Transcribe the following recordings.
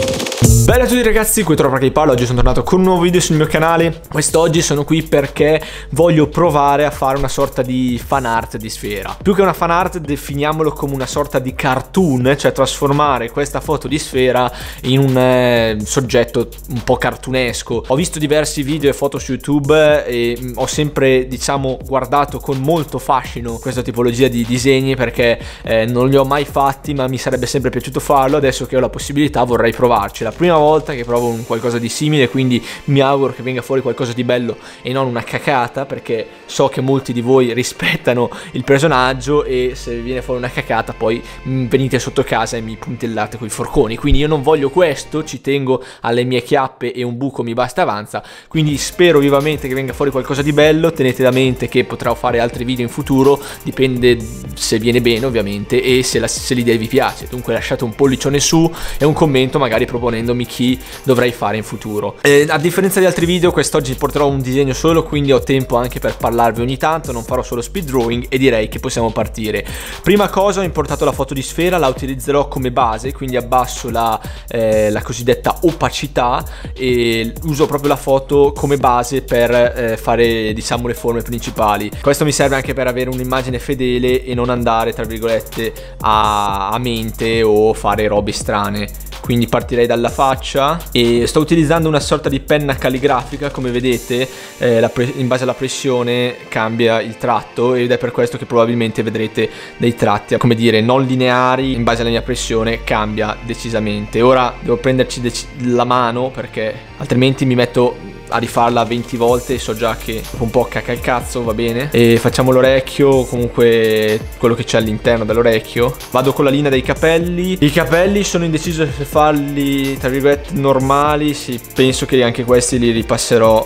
you Bella a tutti ragazzi, qui trovo che parlo, oggi sono tornato con un nuovo video sul mio canale. Quest'oggi sono qui perché voglio provare a fare una sorta di fan art di sfera. Più che una fan art definiamolo come una sorta di cartoon Cioè trasformare questa foto di sfera in un eh, soggetto un po' cartunesco. Ho visto diversi video e foto su YouTube e mm, ho sempre diciamo guardato con molto fascino questa tipologia di disegni Perché eh, non li ho mai fatti ma mi sarebbe sempre piaciuto farlo. Adesso che ho la possibilità vorrei provarci. La prima volta che provo un qualcosa di simile, quindi mi auguro che venga fuori qualcosa di bello e non una cacata, perché so che molti di voi rispettano il personaggio e se viene fuori una cacata poi venite sotto casa e mi puntellate con i forconi. Quindi io non voglio questo, ci tengo alle mie chiappe e un buco mi basta avanza, quindi spero vivamente che venga fuori qualcosa di bello, tenete da mente che potrò fare altri video in futuro, dipende se viene bene ovviamente e se, se l'idea vi piace. Dunque lasciate un pollicione su e un commento magari proponendomi chi dovrei fare in futuro. Eh, a differenza di altri video, quest'oggi porterò un disegno solo, quindi ho tempo anche per parlarvi ogni tanto, non farò solo speed drawing e direi che possiamo partire. Prima cosa ho importato la foto di sfera, la utilizzerò come base, quindi abbasso la, eh, la cosiddetta opacità e uso proprio la foto come base per eh, fare diciamo le forme principali. Questo mi serve anche per avere un'immagine fedele e non andare tra virgolette a, a mente o fare robe strane quindi partirei dalla faccia. E sto utilizzando una sorta di penna calligrafica come vedete eh, in base alla pressione cambia il tratto ed è per questo che probabilmente vedrete dei tratti come dire non lineari. In base alla mia pressione cambia decisamente. Ora devo prenderci la mano perché altrimenti mi metto a rifarla 20 volte so già che un po' cacca il cazzo va bene. E facciamo l'orecchio comunque quello che c'è all'interno dell'orecchio. Vado con la linea dei capelli. I capelli sono indeciso se farli tra virgolette normali sì penso che anche questi li ripasserò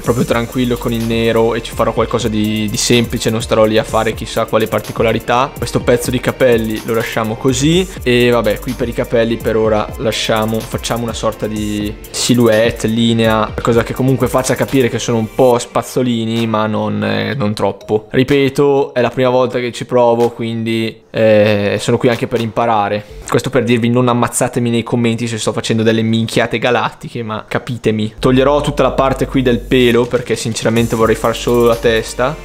proprio tranquillo con il nero e ci farò qualcosa di, di, semplice, non starò lì a fare chissà quale particolarità. Questo pezzo di capelli lo lasciamo così e vabbè, qui per i capelli per ora lasciamo, facciamo una sorta di silhouette, linea, cosa che comunque faccia capire che sono un po' spazzolini ma non, eh, non troppo. Ripeto, è la prima volta che ci provo, quindi eh, sono qui anche per imparare. Questo per dirvi non ammazzatemi nei commenti se sto facendo delle minchiate galattiche, ma capitemi. Toglierò tutta la parte qui del pelo perché sinceramente vorrei fare solo la testa.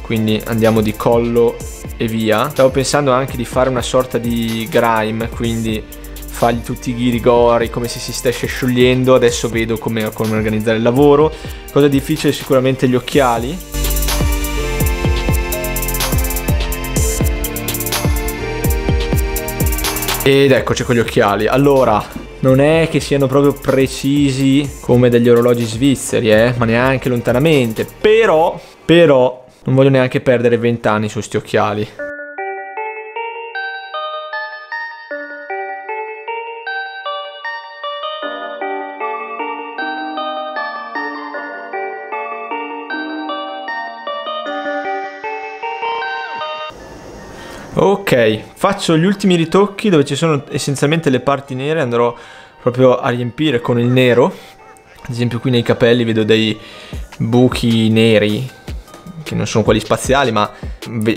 Quindi andiamo di collo e via. Stavo pensando anche di fare una sorta di grime, quindi fargli tutti i ghirigori come se si stesse sciogliendo. Adesso vedo come, come organizzare il lavoro. Cosa difficile sicuramente gli occhiali Ed eccoci con gli occhiali. Allora, non è che siano proprio precisi come degli orologi svizzeri, eh, ma neanche lontanamente. Però, però, non voglio neanche perdere vent'anni su sti occhiali. Ok, faccio gli ultimi ritocchi dove ci sono essenzialmente le parti nere, andrò proprio a riempire con il nero. Ad esempio qui nei capelli vedo dei buchi neri che non sono quelli spaziali ma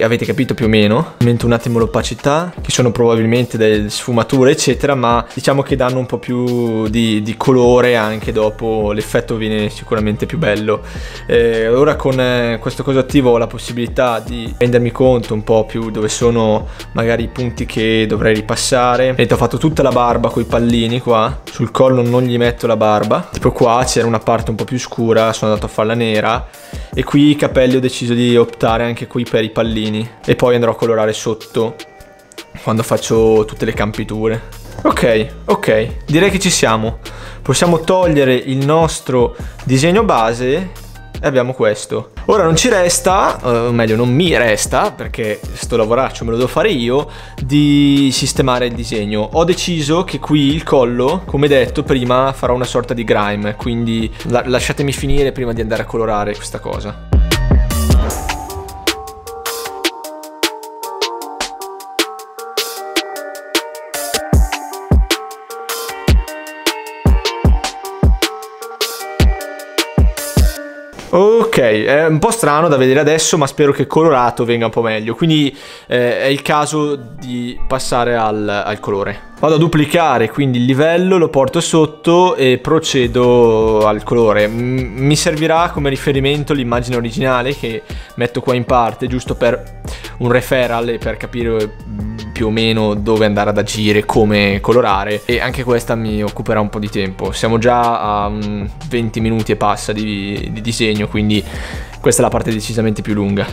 avete capito più o meno? Aumento un attimo l'opacità che sono probabilmente delle sfumature eccetera ma diciamo che danno un po' più di, di colore anche dopo. L'effetto viene sicuramente più bello. Eh, ora con eh, questo coso attivo ho la possibilità di rendermi conto un po' più dove sono magari i punti che dovrei ripassare. Vedete ho fatto tutta la barba con i pallini qua. Sul collo non gli metto la barba. Tipo qua c'era una parte un po' più scura sono andato a farla nera. E qui i capelli ho deciso di optare anche qui per i pallini e poi andrò a colorare sotto quando faccio tutte le campiture ok ok direi che ci siamo possiamo togliere il nostro disegno base e abbiamo questo. Ora non ci resta, o meglio non mi resta, perché sto lavoraccio me lo devo fare io, di sistemare il disegno. Ho deciso che qui il collo, come detto prima, farò una sorta di grime, quindi lasciatemi finire prima di andare a colorare questa cosa. Ok, è un po' strano da vedere adesso, ma spero che colorato venga un po' meglio. Quindi eh, è il caso di passare al, al colore. Vado a duplicare quindi il livello, lo porto sotto e procedo al colore. Mi servirà come riferimento l'immagine originale che metto qua in parte, giusto per un referral e per capire più o meno dove andare ad agire, come colorare e anche questa mi occuperà un po' di tempo. Siamo già a 20 minuti e passa di, di disegno, quindi questa è la parte decisamente più lunga.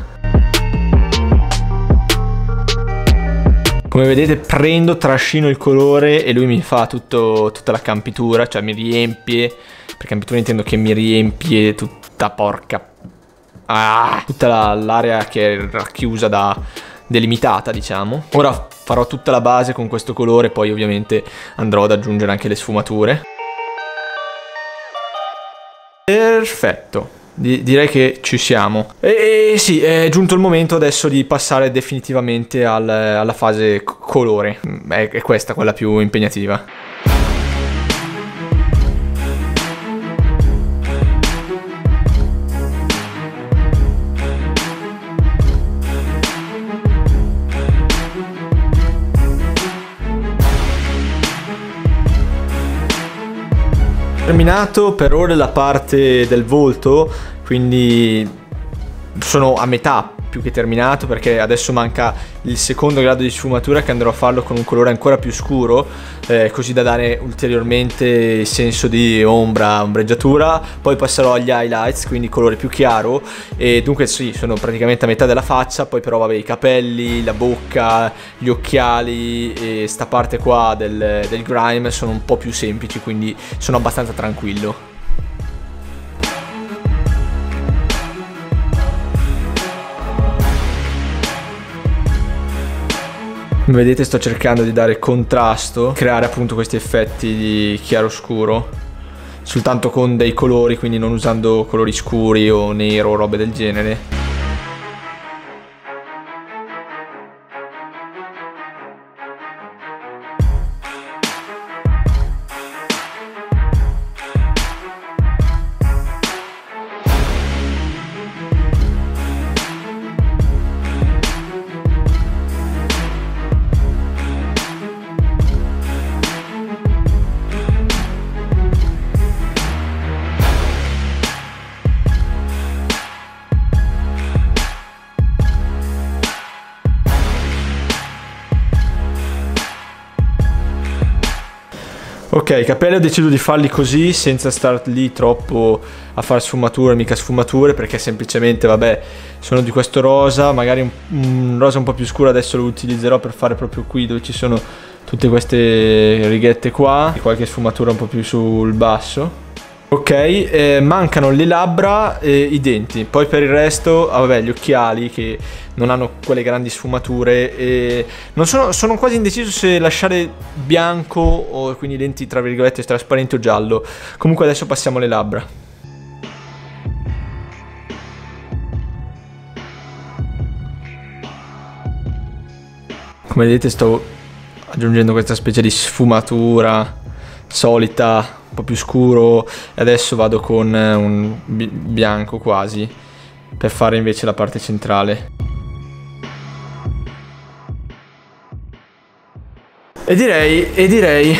Come vedete prendo, trascino il colore e lui mi fa tutto, tutta la campitura, cioè mi riempie, per campitura intendo che mi riempie tutta porca... Ah, tutta l'area che è racchiusa da delimitata diciamo. Ora farò tutta la base con questo colore, poi ovviamente andrò ad aggiungere anche le sfumature. Perfetto. Di direi che ci siamo. E, e, sì, è giunto il momento adesso di passare definitivamente al, alla fase colore. È, è questa quella più impegnativa. Terminato per ora la parte del volto, quindi sono a metà più che terminato perché adesso manca il secondo grado di sfumatura che andrò a farlo con un colore ancora più scuro eh, così da dare ulteriormente senso di ombra, ombreggiatura. Poi passerò agli highlights quindi colore più chiaro. E dunque sì sono praticamente a metà della faccia poi però vabbè i capelli, la bocca, gli occhiali e sta parte qua del, del grime sono un po' più semplici quindi sono abbastanza tranquillo Come vedete sto cercando di dare contrasto, creare appunto questi effetti di chiaro-scuro soltanto con dei colori, quindi non usando colori scuri o nero o robe del genere. Ok, i capelli ho deciso di farli così senza star lì troppo a fare sfumature, mica sfumature, perché semplicemente, vabbè, sono di questo rosa, magari un, un rosa un po' più scuro adesso lo utilizzerò per fare proprio qui dove ci sono tutte queste righette qua, e qualche sfumatura un po' più sul basso. Ok, eh, mancano le labbra e i denti, poi per il resto, ah, vabbè, gli occhiali che non hanno quelle grandi sfumature e non sono, sono quasi indeciso se lasciare bianco o quindi lenti tra virgolette trasparenti o giallo. Comunque adesso passiamo alle labbra. Come vedete sto aggiungendo questa specie di sfumatura solita po' più scuro e adesso vado con eh, un bianco quasi per fare invece la parte centrale. E direi, e direi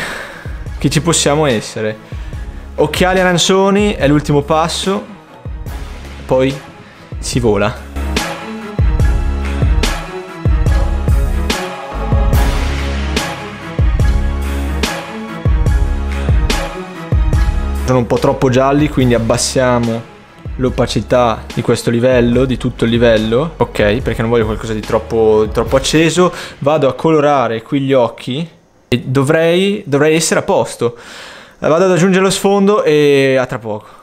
che ci possiamo essere. Occhiali arancioni è l'ultimo passo, poi si vola. Sono un po' troppo gialli quindi abbassiamo l'opacità di questo livello, di tutto il livello, ok, perché non voglio qualcosa di troppo, troppo acceso, vado a colorare qui gli occhi e dovrei, dovrei essere a posto. Vado ad aggiungere lo sfondo e a tra poco.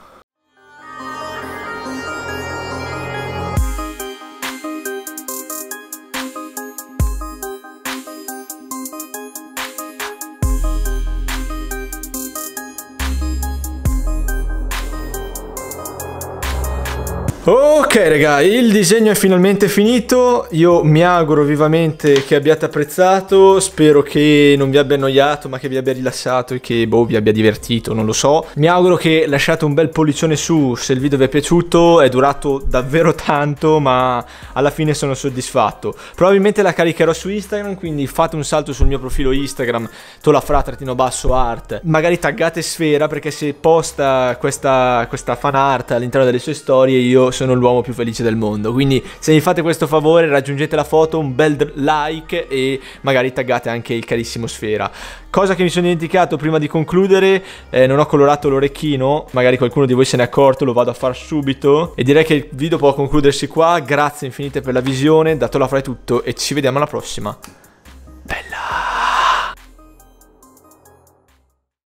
Ok raga, il disegno è finalmente finito, io mi auguro vivamente che abbiate apprezzato, spero che non vi abbia annoiato ma che vi abbia rilassato e che boh vi abbia divertito, non lo so. Mi auguro che lasciate un bel pollicione su se il video vi è piaciuto, è durato davvero tanto ma alla fine sono soddisfatto. Probabilmente la caricherò su Instagram, quindi fate un salto sul mio profilo Instagram, tolafra-art, magari taggate Sfera perché se posta questa, questa fan art all'interno delle sue storie io sono l'uomo più felice del mondo. Quindi se mi fate questo favore raggiungete la foto, un bel like e magari taggate anche il carissimo Sfera. Cosa che mi sono dimenticato prima di concludere, eh, non ho colorato l'orecchino, magari qualcuno di voi se ne è accorto, lo vado a fare subito. E direi che il video può concludersi qua, grazie infinite per la visione, dato la fra tutto e ci vediamo alla prossima.